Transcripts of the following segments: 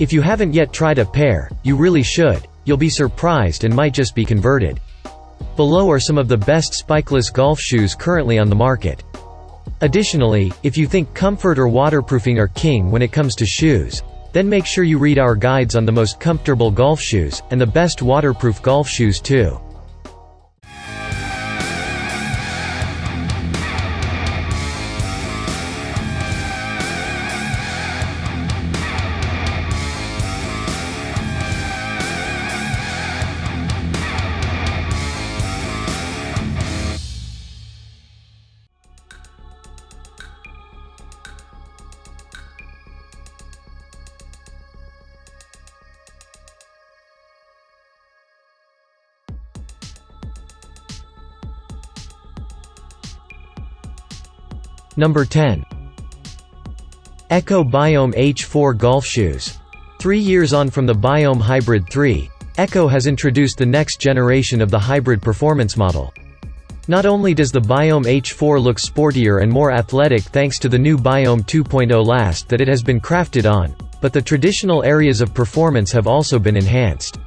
If you haven't yet tried a pair, you really should, you'll be surprised and might just be converted. Below are some of the best spikeless golf shoes currently on the market. Additionally, if you think comfort or waterproofing are king when it comes to shoes, then make sure you read our guides on the most comfortable golf shoes, and the best waterproof golf shoes too. Number 10. Ecco Biom H4 Golf Shoes. Three years on from the Biom Hybrid 3, Ecco has introduced the next generation of the hybrid performance model. Not only does the Biom H4 look sportier and more athletic thanks to the new Biom 2.0 last that it has been crafted on, but the traditional areas of performance have also been enhanced.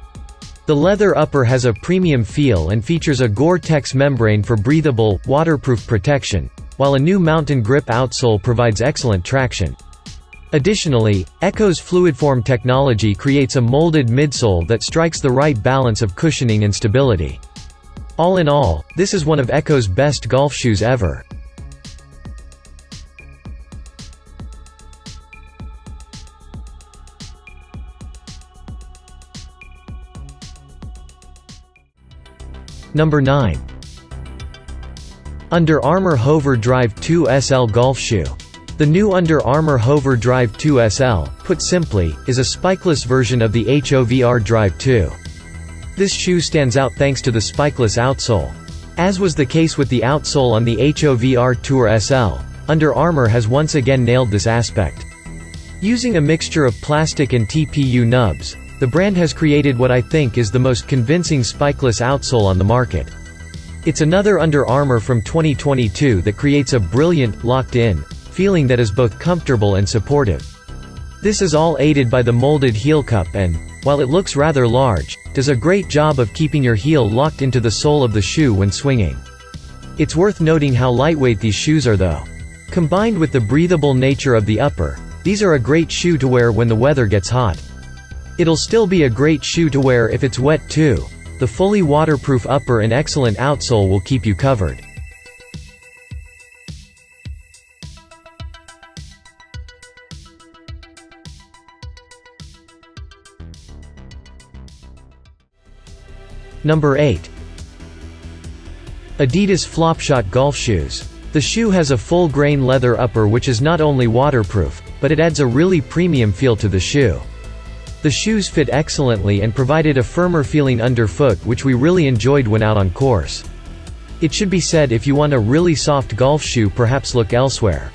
The leather upper has a premium feel and features a Gore-Tex membrane for breathable, waterproof protection, while a new mountain grip outsole provides excellent traction. Additionally, Ecco's FluidForm technology creates a molded midsole that strikes the right balance of cushioning and stability. All in all, this is one of Ecco's best golf shoes ever. Number 9. Under Armour HOVR Drive 2 SL Golf Shoe. The new Under Armour HOVR Drive 2 SL, put simply, is a spikeless version of the HOVR Drive 2. This shoe stands out thanks to the spikeless outsole. As was the case with the outsole on the HOVR Tour SL, Under Armour has once again nailed this aspect. Using a mixture of plastic and TPU nubs, the brand has created what I think is the most convincing spikeless outsole on the market. It's another Under Armour from 2022 that creates a brilliant, locked-in, feeling that is both comfortable and supportive. This is all aided by the molded heel cup and, while it looks rather large, does a great job of keeping your heel locked into the sole of the shoe when swinging. It's worth noting how lightweight these shoes are though. Combined with the breathable nature of the upper, these are a great shoe to wear when the weather gets hot. It'll still be a great shoe to wear if it's wet too, the fully waterproof upper and excellent outsole will keep you covered. Number 8. Adidas Flopshot Golf Shoes. The shoe has a full-grain leather upper which is not only waterproof, but it adds a really premium feel to the shoe. The shoes fit excellently and provided a firmer feeling underfoot which we really enjoyed when out on course. It should be said if you want a really soft golf shoe perhaps look elsewhere.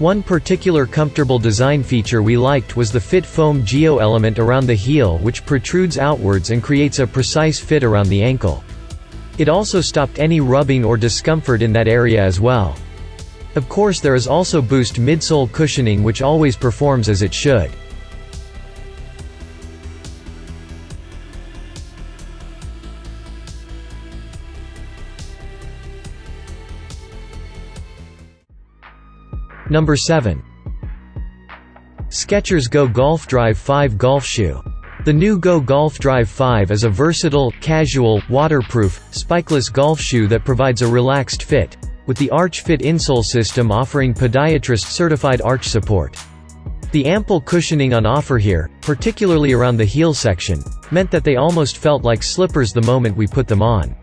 One particular comfortable design feature we liked was the fit foam geo element around the heel which protrudes outwards and creates a precise fit around the ankle. It also stopped any rubbing or discomfort in that area as well. Of course there is also Boost midsole cushioning which always performs as it should. Number 7. Skechers Go Golf Drive 5 Golf Shoe. The new Go Golf Drive 5 is a versatile, casual, waterproof, spikeless golf shoe that provides a relaxed fit, with the Arch Fit insole system offering podiatrist-certified arch support. The ample cushioning on offer here, particularly around the heel section, meant that they almost felt like slippers the moment we put them on.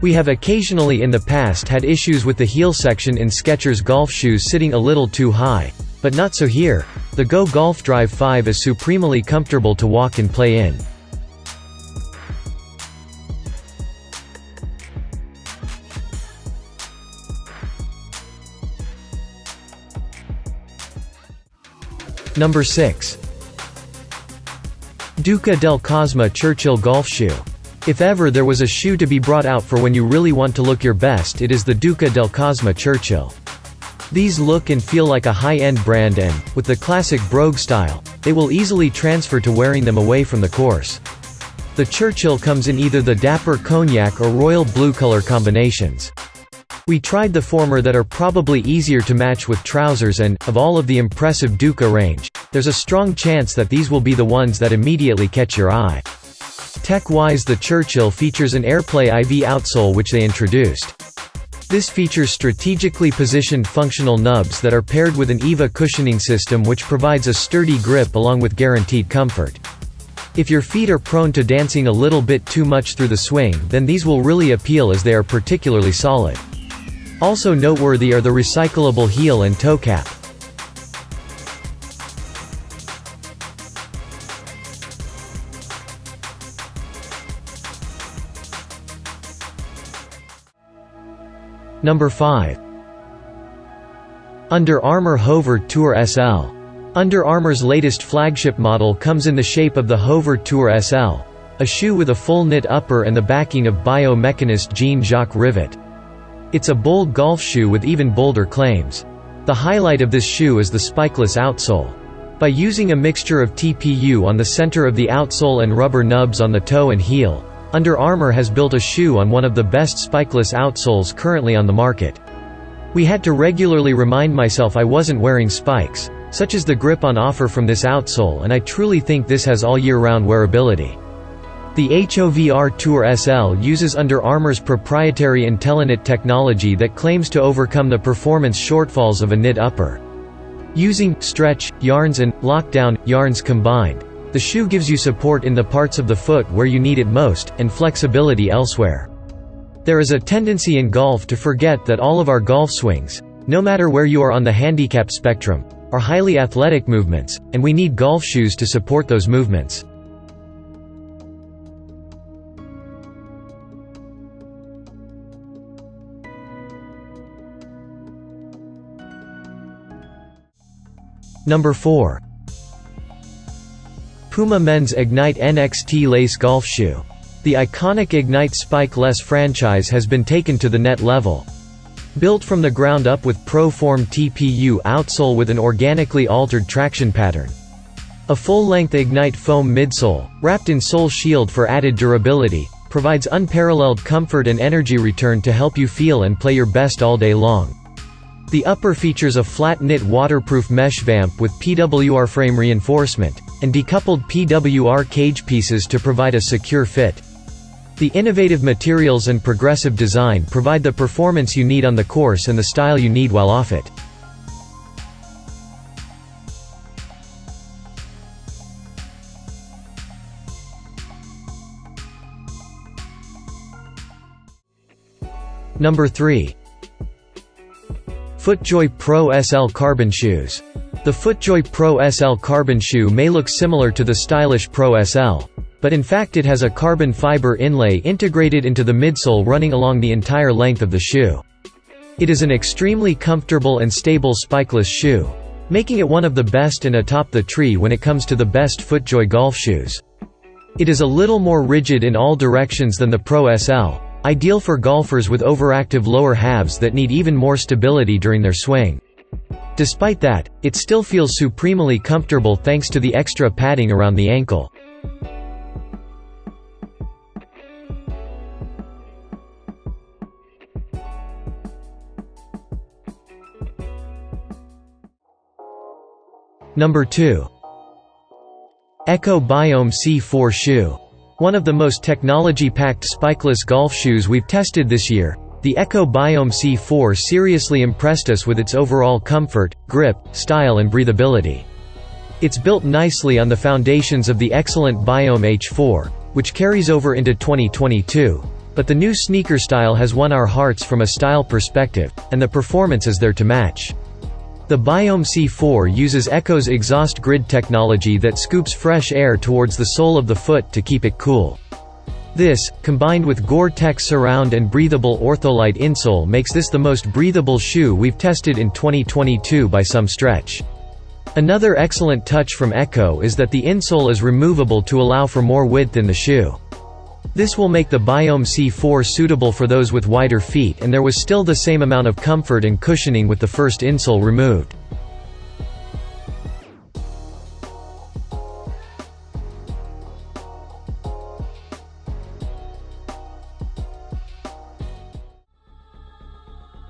We have occasionally in the past had issues with the heel section in Skechers golf shoes sitting a little too high. But not so here. The Go Golf Drive 5 is supremely comfortable to walk and play in. Number 6. Duca del Cosma Churchill Golf Shoe. If ever there was a shoe to be brought out for when you really want to look your best it is the Duca del Cosma Churchill. These look and feel like a high-end brand and, with the classic brogue style, they will easily transfer to wearing them away from the course. The Churchill comes in either the dapper cognac or royal blue color combinations. We tried the former that are probably easier to match with trousers and, of all of the impressive Duca range, there's a strong chance that these will be the ones that immediately catch your eye. Tech-wise the Churchill features an AirPlay IV outsole which they introduced. This features strategically positioned functional nubs that are paired with an EVA cushioning system which provides a sturdy grip along with guaranteed comfort. If your feet are prone to dancing a little bit too much through the swing then these will really appeal as they are particularly solid. Also noteworthy are the recyclable heel and toe cap. Number 5. Under Armour HOVR Tour SL. Under Armour's latest flagship model comes in the shape of the HOVR Tour SL, a shoe with a full knit upper and the backing of biomechanist Jean-Jacques Rivet. It's a bold golf shoe with even bolder claims. The highlight of this shoe is the spikeless outsole. By using a mixture of TPU on the center of the outsole and rubber nubs on the toe and heel, under Armour has built a shoe on one of the best spikeless outsoles currently on the market. We had to regularly remind myself I wasn't wearing spikes. Such is the grip on offer from this outsole and I truly think this has all year-round wearability. The HOVR Tour SL uses Under Armour's proprietary IntelliKnit technology that claims to overcome the performance shortfalls of a knit upper. Using stretch, yarns and lockdown yarns combined, the shoe gives you support in the parts of the foot where you need it most, and flexibility elsewhere. There is a tendency in golf to forget that all of our golf swings, no matter where you are on the handicap spectrum, are highly athletic movements, and we need golf shoes to support those movements. Number 4. Puma Men's Ignite NXT Lace Golf Shoe. The iconic Ignite Spike-less franchise has been taken to the net level. Built from the ground up with Pro-Form TPU outsole with an organically altered traction pattern. A full-length Ignite foam midsole, wrapped in sole shield for added durability, provides unparalleled comfort and energy return to help you feel and play your best all day long. The upper features a flat-knit waterproof mesh vamp with PWR frame reinforcement, and decoupled PWR cage pieces to provide a secure fit. The innovative materials and progressive design provide the performance you need on the course and the style you need while off it. Number 3. FootJoy Pro SL Carbon Shoes. The FootJoy Pro SL Carbon shoe may look similar to the stylish Pro SL. But in fact it has a carbon fiber inlay integrated into the midsole running along the entire length of the shoe. It is an extremely comfortable and stable spikeless shoe, making it one of the best and atop the tree when it comes to the best FootJoy golf shoes. It is a little more rigid in all directions than the Pro SL, Ideal for golfers with overactive lower halves that need even more stability during their swing. Despite that, it still feels supremely comfortable thanks to the extra padding around the ankle. Number 2. Ecco Biom C4 Shoe one of the most technology-packed spikeless golf shoes we've tested this year, the Ecco Biom C4 seriously impressed us with its overall comfort, grip, style and breathability. It's built nicely on the foundations of the excellent Biom H4, which carries over into 2022. But the new sneaker style has won our hearts from a style perspective, and the performance is there to match. The Biom C4 uses Ecco's exhaust grid technology that scoops fresh air towards the sole of the foot to keep it cool. This, combined with Gore-Tex Surround and breathable Ortholite insole makes this the most breathable shoe we've tested in 2022 by some stretch. Another excellent touch from Ecco is that the insole is removable to allow for more width in the shoe. This will make the Biom C4 suitable for those with wider feet and there was still the same amount of comfort and cushioning with the first insole removed.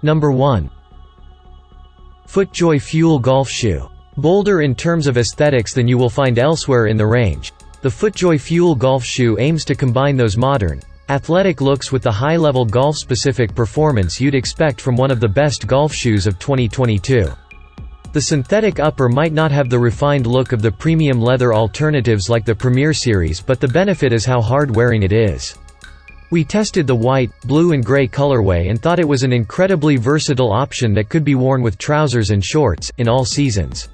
Number 1. FootJoy Fuel Golf Shoe. Bolder in terms of aesthetics than you will find elsewhere in the range. The FootJoy Fuel Golf Shoe aims to combine those modern, athletic looks with the high-level golf-specific performance you'd expect from one of the best golf shoes of 2022. The synthetic upper might not have the refined look of the premium leather alternatives like the Premier series but the benefit is how hard-wearing it is. We tested the white, blue and gray colorway and thought it was an incredibly versatile option that could be worn with trousers and shorts, in all seasons.